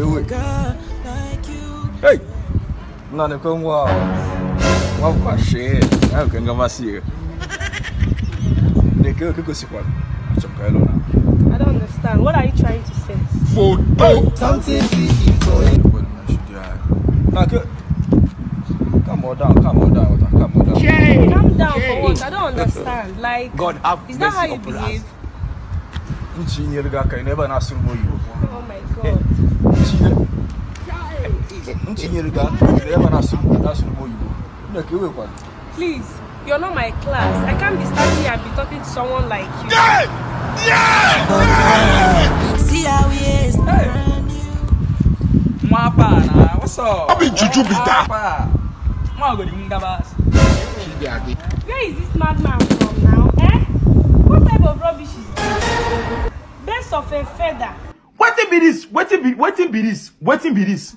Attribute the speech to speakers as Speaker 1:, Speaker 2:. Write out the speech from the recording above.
Speaker 1: ewe hey kwa sikwa na
Speaker 2: I don't understand. What are you trying to say?
Speaker 3: Something big for you.
Speaker 1: Well, man, should. Nah, good. Calm on down, calm on down, calm on down.
Speaker 2: Calm down for what? I don't understand. Like,
Speaker 1: God have
Speaker 2: is that how you behave?
Speaker 1: Nchi nyere never asụ.
Speaker 2: Oh my god.
Speaker 1: Never.
Speaker 2: Please, you're not my class. I can't be standing here and be talking to someone like you.
Speaker 3: See how he is.
Speaker 4: Mwapa what's up?
Speaker 5: be juju be that.
Speaker 4: Mwapa. Mwa go di ngabas.
Speaker 2: Where is this madman from now? Eh? What type of rubbish is this? Best of a feather.
Speaker 5: Wetin be this? Wetin be wetin be this? Wetin be this?